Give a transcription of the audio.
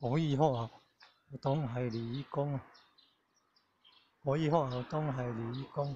可以学校当系理工，可以后啊当系理工。